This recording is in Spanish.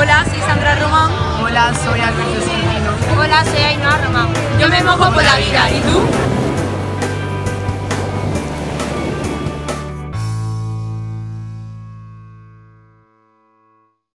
Hola, soy Sandra Román. Hola, soy Alberto Esquipino. Hola, soy Ainhoa Román. Yo me mojo por la vida, ¿y tú?